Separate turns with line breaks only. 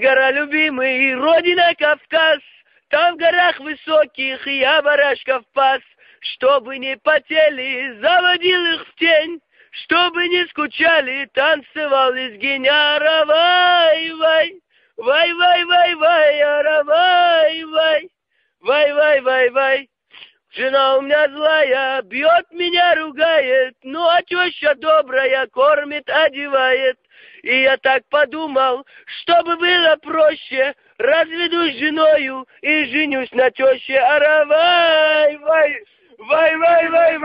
Гора любимый, родина Кавказ, там в горах высоких я барашков пас, чтобы не потели, заводил их в тень, чтобы не скучали, танцевал из геняра, вай, вай, вай, вай, вай, вай, ара, вай, вай, вай, вай, вай, вай. Жена у меня злая, бьет меня, ругает, ну а теща добрая, кормит, одевает. И я так подумал, чтобы было проще, разведусь с женою и женюсь на теще. Ара, вай, вай, вай, вай, вай,